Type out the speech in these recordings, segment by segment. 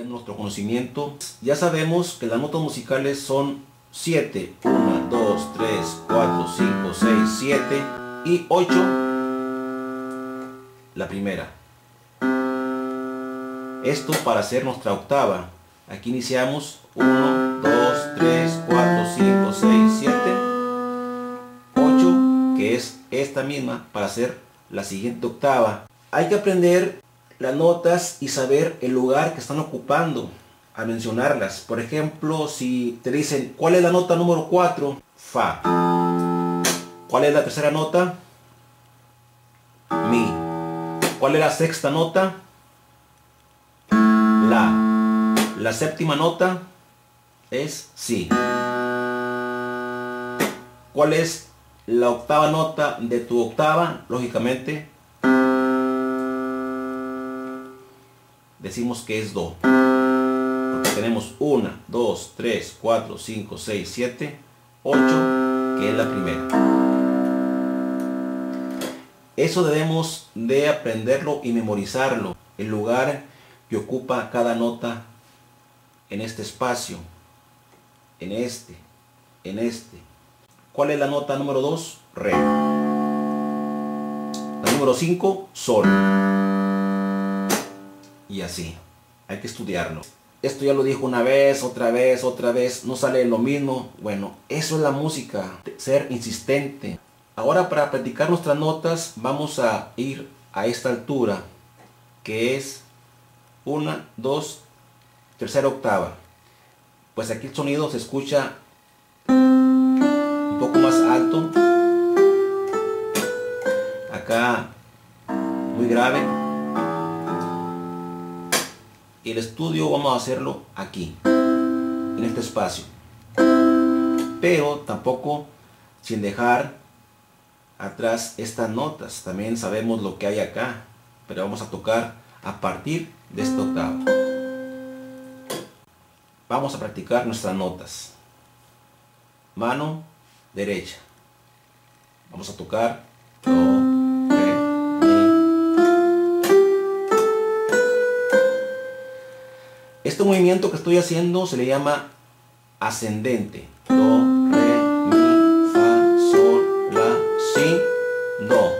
nuestro conocimiento, ya sabemos que las notas musicales son 7, 1, 2, 3, 4, 5, 6, 7 y 8 la primera. Esto para hacer nuestra octava. Aquí iniciamos 1, 2, 3, 4, 5, 6, 7, 8, que es esta misma para hacer la siguiente octava. Hay que aprender las notas y saber el lugar que están ocupando a mencionarlas. Por ejemplo, si te dicen, ¿cuál es la nota número 4? Fa. ¿Cuál es la tercera nota? Mi. ¿Cuál es la sexta nota? La. La séptima nota es Si. ¿Cuál es la octava nota de tu octava? Lógicamente, decimos que es Do. Porque tenemos 1, 2, 3, 4, 5, 6, 7, 8, que es la primera. Eso debemos de aprenderlo y memorizarlo. El lugar que ocupa cada nota en este espacio. En este. En este. ¿Cuál es la nota número 2? Re. La número 5, Sol y así. Hay que estudiarlo. Esto ya lo dijo una vez, otra vez, otra vez, no sale lo mismo. Bueno, eso es la música, ser insistente. Ahora para practicar nuestras notas vamos a ir a esta altura, que es una, dos, tercera octava. Pues aquí el sonido se escucha un poco más alto. Acá muy grave el estudio vamos a hacerlo aquí, en este espacio. Pero tampoco sin dejar atrás estas notas. También sabemos lo que hay acá, pero vamos a tocar a partir de esta octava. Vamos a practicar nuestras notas. Mano derecha. Vamos a tocar Este movimiento que estoy haciendo se le llama ascendente. Do, re, mi, fa, sol, la, si, do.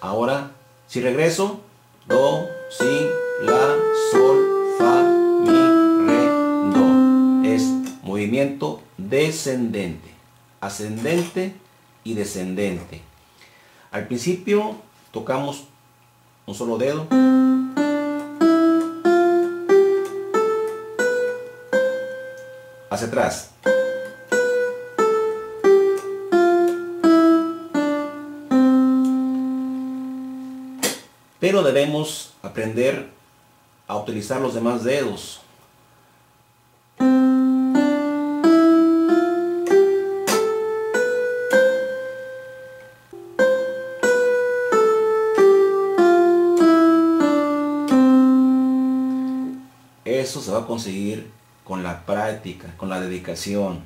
Ahora, si regreso, do, si, la, sol, fa, mi, re, do. Es movimiento descendente. Ascendente y descendente. Al principio tocamos un solo dedo. Hacia atrás. Pero debemos aprender a utilizar los demás dedos. Eso se va a conseguir con la práctica, con la dedicación.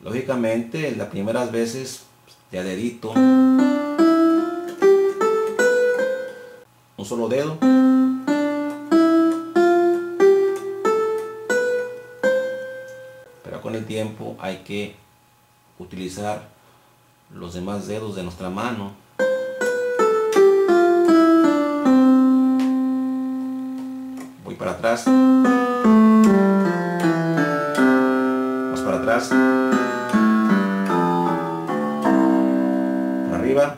Lógicamente, las primeras veces de dedito, un solo dedo. Pero con el tiempo hay que utilizar los demás dedos de nuestra mano. Voy para atrás. Para arriba.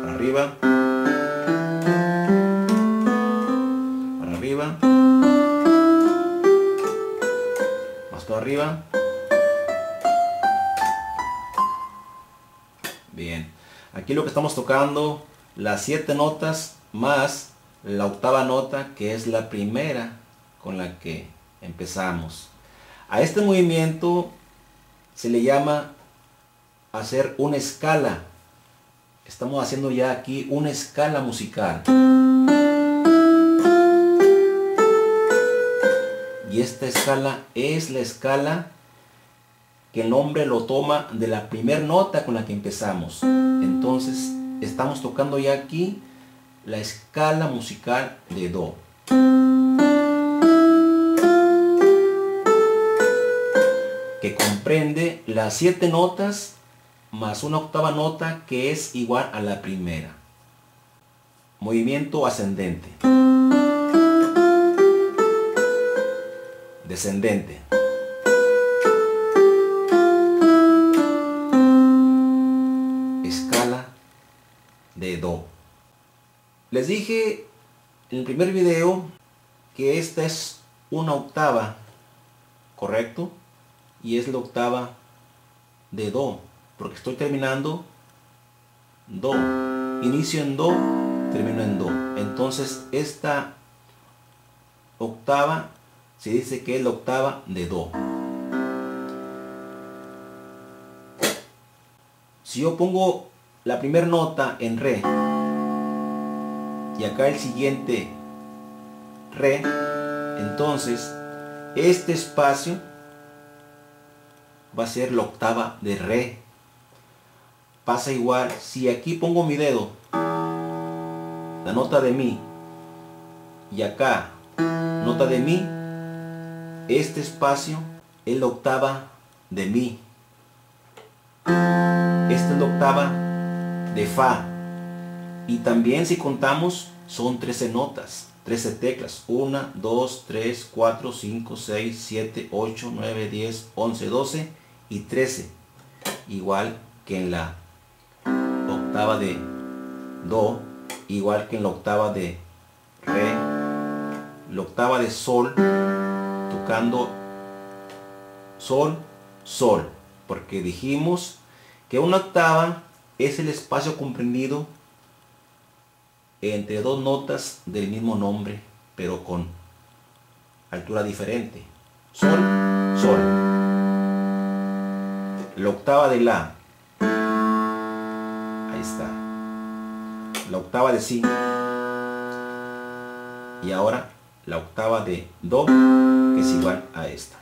Para arriba. Para arriba. Más para arriba. Bien. Aquí lo que estamos tocando, las siete notas más la octava nota que es la primera con la que empezamos. A este movimiento se le llama hacer una escala. Estamos haciendo ya aquí una escala musical. Y esta escala es la escala que el nombre lo toma de la primera nota con la que empezamos. Entonces estamos tocando ya aquí la escala musical de Do. Comprende las siete notas más una octava nota que es igual a la primera. Movimiento ascendente. Descendente. Escala de Do. Les dije en el primer video que esta es una octava, ¿correcto? Y es la octava de Do porque estoy terminando Do. Inicio en Do, termino en Do. Entonces esta octava se dice que es la octava de Do. Si yo pongo la primera nota en Re y acá el siguiente Re, entonces este espacio va a ser la octava de Re. Pasa igual si aquí pongo mi dedo la nota de mi y acá nota de mi este espacio es la octava de mi. Esta es la octava de fa. Y también si contamos son 13 notas 13 teclas 1 2 3 4 5 6 7 8 9 10 11 12 y 13 igual que en la octava de Do, igual que en la octava de Re, la octava de Sol, tocando Sol, Sol, porque dijimos que una octava es el espacio comprendido entre dos notas del mismo nombre, pero con altura diferente. Sol, Sol. La octava de La está. La octava de Si. Y ahora la octava de Do, que es igual a esta.